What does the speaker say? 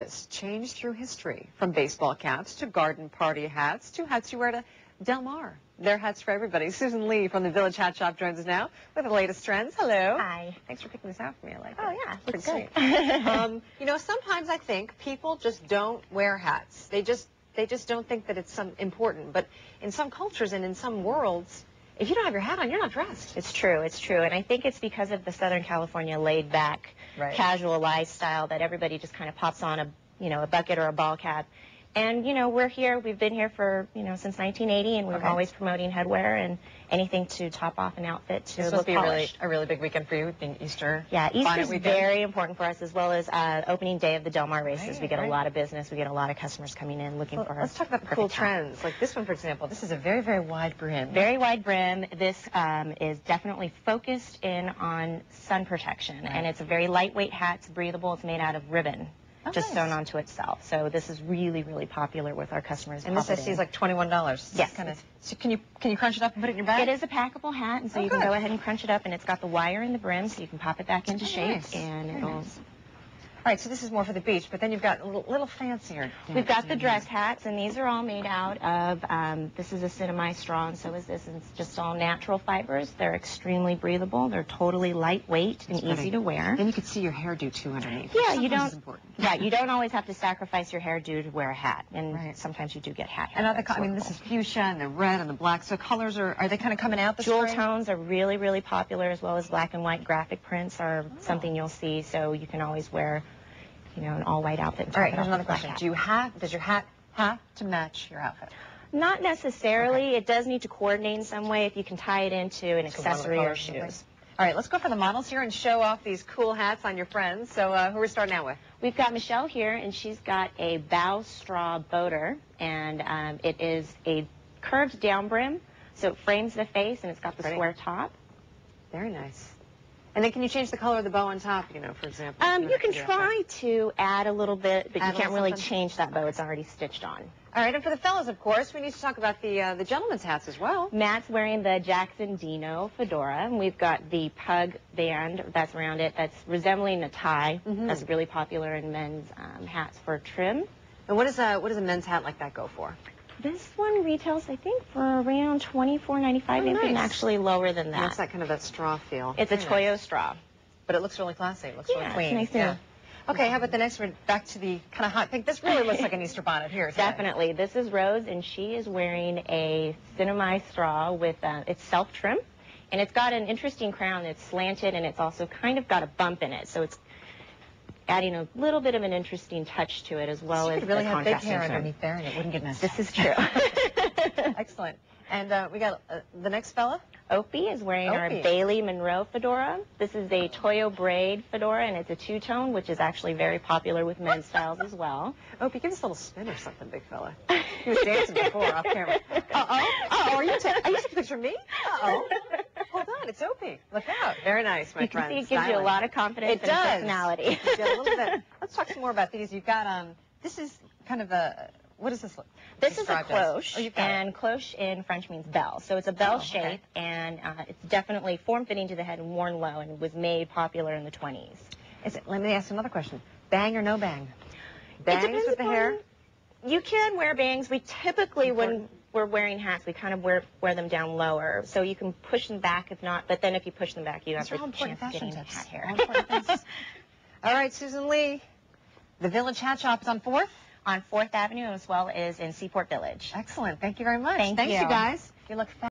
has changed through history, from baseball caps to garden party hats to hats you wear to Del Mar. They're hats for everybody. Susan Lee from the Village Hat Shop joins us now with the latest trends. Hello. Hi. Thanks for picking this out for me. I like Oh it. yeah, Pretty good. um, you know, sometimes I think people just don't wear hats. They just they just don't think that it's some important. But in some cultures and in some worlds, if you don't have your hat on, you're not dressed. it's true. It's true, and I think it's because of the Southern California laid back, Right. casual lifestyle that everybody just kind of pops on a you know a bucket or a ball cap. And you know we're here. We've been here for you know since 1980, and we're Okay. always promoting headwear and anything to top off an outfit to This look be a really, a really big weekend for you, being Easter. Yeah, Easter weekend. very important for us, as well as uh, opening day of the Del Mar races. Right, we get right. a lot of business. We get a lot of customers coming in looking Well, for. let's talk about the cool trends. Like this one, for example. This is a very, very wide brim. Very wide brim. This um, is definitely focused in on sun protection, Right. and it's a very lightweight hat. It's breathable. It's made out of ribbon, Oh, just nice. sewn onto itself. So this is really, really popular with our customers. And this I see is like twenty-one dollars. Yes. Kind of. So can you can you crunch it up and put it in your bag? It is a packable hat, and so Oh, you can go ahead and crunch it up, and it's got the wire in the brim, so you can pop it back oh, into Oh, shape, nice. and it'll. All right. So this is more for the beach, but then you've got a little, little fancier. We've got the dress hats, and these are all made out of, um, this is a sinamay straw, and so is this. And it's just all natural fibers. They're extremely breathable. They're totally lightweight and That's pretty. easy to wear. Then you can see your hairdo too underneath. Yeah, you don't. Right, you don't always have to sacrifice your hairdo to wear a hat, and Right. sometimes you do get hat. hair. And other, I mean, this is fuchsia and the red and the black. So colors are are they kind of coming out this Jewel spring? tones are really, really popular, as well as black and white graphic prints are Oh. something you'll see. So you can always wear, you know, an all white outfit. All right. Here's another with a black question. Do you have? Does your hat have to match your outfit? Not necessarily. It does need to coordinate in some way if you can tie it into an So one of the accessory or shoes. All right. Let's go for the models here and show off these cool hats on your friends. So uh, who are we starting out with? We've got Michelle here, and she's got a bao straw boater, and um, it is a curved down brim, so it frames the face, and it's got the Pretty. square top. Very nice. And then can you change the color of the bow on top? You know, for example. Um, you can try to add a little bit, but Add you can't really something? change that bow. It's already stitched on. All right. And for the fellas, of course, we need to talk about the uh, the gentlemen's hats as well. Matt's wearing the Jaxon Fino fedora, and we've got the pug band that's around it that's resembling a tie. Mhm. That's really popular in men's um, hats for trim. And what is a what does a men's hat like that go for? This one retails, I think, for around twenty-four ninety-five, Oh, maybe even nice. actually lower than Yeah, that. it's that kind of that straw feel. It's a Very Toyo nice. straw. But it looks really classy. It looks Yeah, really it's clean. nice yeah. Okay, how about the next one? Back to the kind of hot pink. This really looks like an Easter bonnet here. isn't it? Definitely. This is Rose, and she is wearing a Sinamay straw with uh, it's self-trim, and it's got an interesting crown. It's slanted, and it's also kind of got a bump in it, so it's adding a little bit of an interesting touch to it as well as could really the have big contrasting hair underneath there, and it wouldn't get messy. This is true. Excellent. And uh, we got uh, the next fella. Opie is wearing our Bailey Monroe fedora. This is a Toyo braid fedora, and it's a two-tone, which is actually very popular with men's styles as well. Opie, give us a little spin or something, big fella. He was dancing before off camera. Uh-oh. Uh-oh. Are you, ta- are you taking a picture of me? Uh-oh. On. It's Opie. Look out. Very nice, my you can friend. see it gives you a lot of confidence It and does. personality. Yeah, a little bit. Let's talk some more about these. You've got, um, this is kind of a, what does this look This is a cloche, Oh, you've it. and cloche in French means bell. So it's a bell Oh, okay. shape, and uh, it's definitely form-fitting to the head and worn low, and was made popular in the 20s. Is it, let me ask another question. Bang or no bang? Bangs with the hair? You can wear bangs. We typically, when we're wearing hats, we kind of wear wear them down lower, so you can push them back if not. But then if you push them back, you These have a chance of getting tips. hat hair. All. All right, Susan Lee. The Village Hat Shop is on 4th. On Fourth Avenue as well as in Seaport Village. Excellent. Thank you very much. Thank Thanks, you. you guys. You look